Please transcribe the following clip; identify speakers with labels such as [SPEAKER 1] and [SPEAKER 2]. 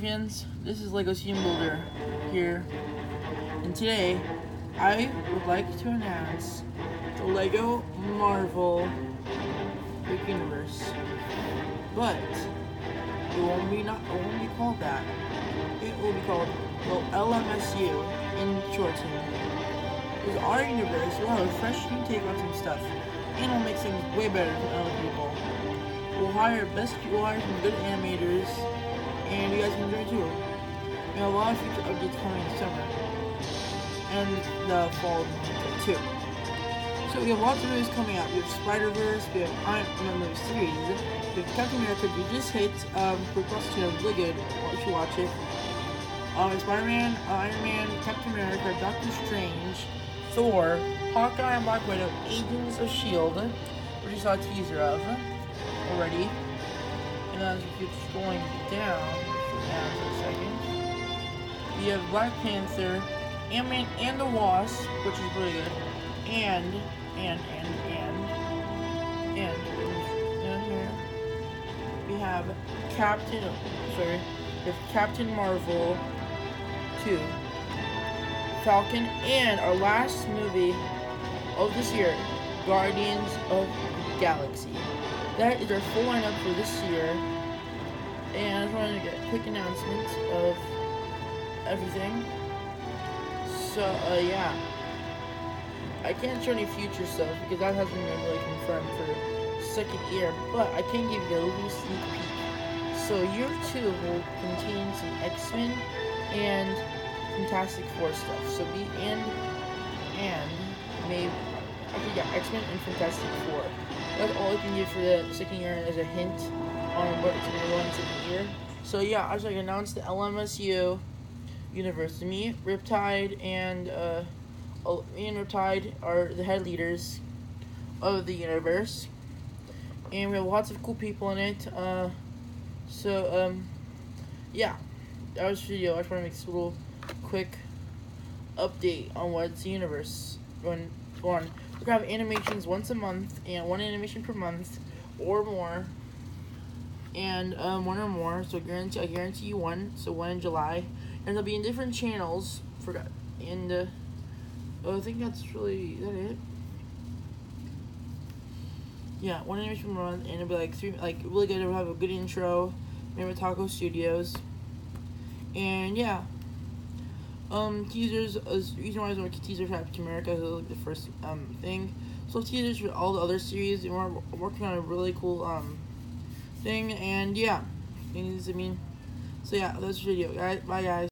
[SPEAKER 1] Friends, this is Lego Team Builder here, and today I would like to announce the Lego Marvel Universe. But it won't be not it won't be called that. It will be called the LMSU in shortened. Because our universe will have a fresh new take on some stuff, and will make things way better than other people. We'll hire best we'll hire some good animators of in summer and the fall too. So we have lots of movies coming out. We have Spider Verse, we have Iron Man movies series, we have Captain America. We just hit um, Procrastina really good. You should watch it. Um, Spider Man, Iron Man, Captain America, Doctor Strange, Thor, Hawkeye and Black Widow, Agents of Shield, which you saw a teaser of already. And as you keep scrolling down, down for a second, you have Black Panther, Ant-Man and the Wasp, which is really good, and, and, and, and, and, down here, we have Captain, sorry, we have Captain Marvel 2, Falcon, and our last movie of this year, Guardians of the Galaxy. That is our full lineup for this year. And I just wanted to get quick announcement of everything. So, uh, yeah. I can't show any future stuff because that hasn't been really confirmed for second year, but I can give you a little sneak peek. So, year two will contain some X Men and Fantastic Four stuff. So, be and and maybe actually yeah, X Men and Fantastic Four. That's all I can give for the second year as a hint on what's going to go into the year. So yeah, I was like announced the LMSU universe. Me, Riptide, and uh, me and Riptide are the head leaders of the universe, and we have lots of cool people in it. Uh, so um, yeah, that was video. I just want to make this little quick update on what's the universe going on. Gonna have animations once a month and one animation per month or more. And um, one or more, so guarantee I guarantee you one. So one in July, and they'll be in different channels. Forgot, and uh, oh, I think that's really is that it. Yeah, one animation month, and it'll be like three, like really good. It'll have a good intro. Maybe Taco Studios, and yeah, um, teasers, uh, reason why I was going to teasers for Captain America is like the first um thing. So teasers for all the other series, and we're working on a really cool um thing, and yeah, things. I mean, so yeah, that's the video, guys. Bye, guys.